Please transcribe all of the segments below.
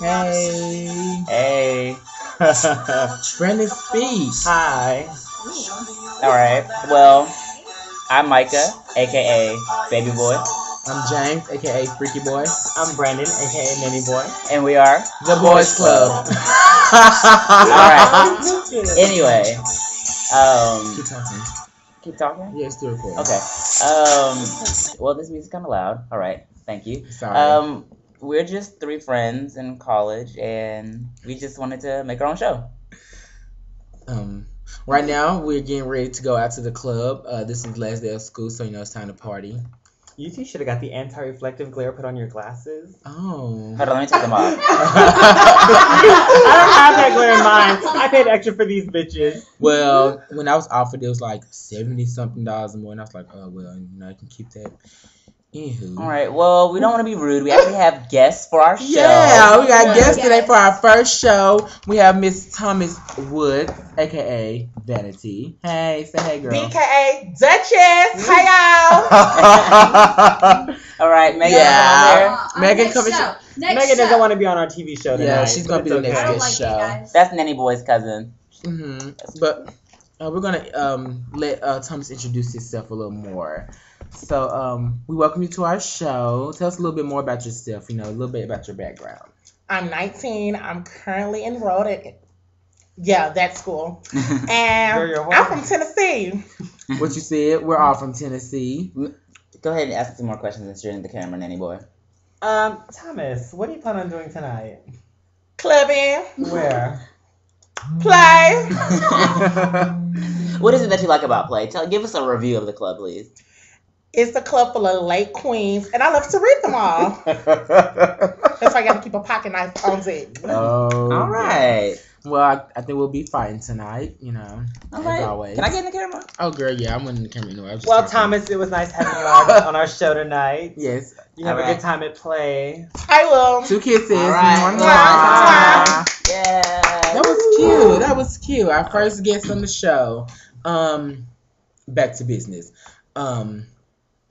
Hey. Hey. Brandon speak. Hi. All right. Well, I'm Micah, aka Baby Boy, I'm James, aka Freaky Boy. I'm Brandon, aka Nanny Boy. and we are. The Boys Club. right. Anyway, um, Keep talking. Yeah, it's still recording. Okay. Um. Well, this music's kind of loud. All right. Thank you. Sorry. Um. We're just three friends in college, and we just wanted to make our own show. Um, right now we're getting ready to go out to the club. Uh, this is the last day of school, so you know it's time to party. You two should have got the anti-reflective glare put on your glasses. Oh. Hold on, let me take them off. I don't have that glare in mine. I paid extra for these bitches. well, when I was offered, it was like seventy something dollars more, and I was like, oh well, you know, I can keep that. Anywho. All right. Well, we don't want to be rude. We actually have guests for our show. Yeah, we got Yeah. guests today for our first show. We have Miss Thomas Wood, aka Vanity. Hey, say hey, girl. BKA Duchess. Hi y'all. All right, Megan. Yeah. Uh, Megan, next come in- show. Next Megan doesn't want to be on our TV show tonight. Yeah, she's gonna be the next I okay. don't like show. That's Nanny Boy's cousin. Mm-hmm. But uh, we're gonna um, let uh, Thomas introduce himself a little more. So um, we welcome you to our show. Tell us a little bit more about yourself. You know, a little bit about your background. I'm 19. I'm currently enrolled at yeah that school, and I'm from Tennessee. What you said? We're all from Tennessee. Go ahead and ask some more questions since you're in the camera, Nanny Boy. Um, Thomas, what do you plan on doing tonight? Clubbing, Where? play. what is it that you like about play? Tell, give us a review of the club, please. It's a club full of late queens, and I love to read them all. That's why I got to keep a pocket knife on deck. Oh. All right. Well, I, I think we'll be fighting tonight. You know, All as right. always. Can I get in the camera? Oh, girl, yeah, I'm in the camera anyway. I was just Well, talking. Thomas, it was nice having you on, on our show tonight. Yes. You have a good time at play. I will. Two kisses. All right. Mwah. Yeah. That was cute. That was cute. Our first guest on the show. Um, back to business. Um,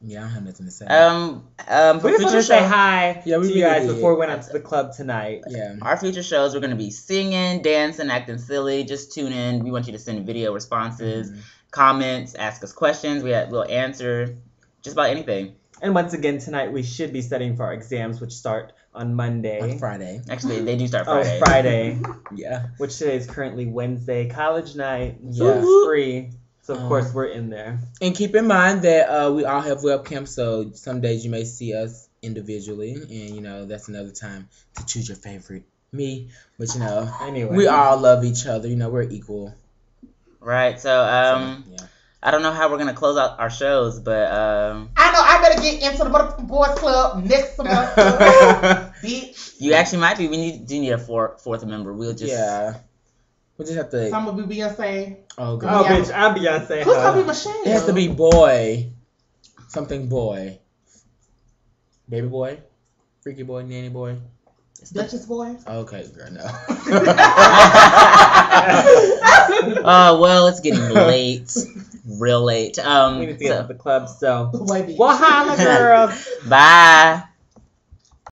yeah, I don't have nothing to say. Um. Um. For We just want future to say hi Yeah, we to you guys did. before we went out to the club tonight. yeah. our future shows, we're gonna be singing, dancing, acting silly. Just tune in. We want you to send video responses, Mhm. comments, ask us questions. We have, we'll answer just about anything. And once again, tonight we should be studying for our exams, which start on Monday. On Friday. Actually, they do start Friday. Oh, Friday. Friday, Yeah. which today is currently Wednesday, college night. So Yeah. it's free. So of Um, course we're in there. And keep in mind that uh, we all have webcams, so some days you may see us individually, and you know that's another time to choose your favorite. Me, but you know Anyway, we all love each other. You know we're equal. Right. So um, So, I don't know how we're gonna close out our shows, but um, I know. I better get into the boys club next semester, yeah. bitch. you actually might be. We need do need a four, fourth member. We'll just yeah. We just have to. Some will be Beyonce. Oh, oh, God. Yeah. bitch, I'm Beyonce. Who's huh? gonna be Michelle? It has to be boy. Something boy. Baby boy? Freaky boy? Nanny boy? Duchess boy. Okay, girl, no. Uh, well, it's getting late, real late. Um, We need to get so- to the club, so Boy, bitch. well, holla, girls. bye.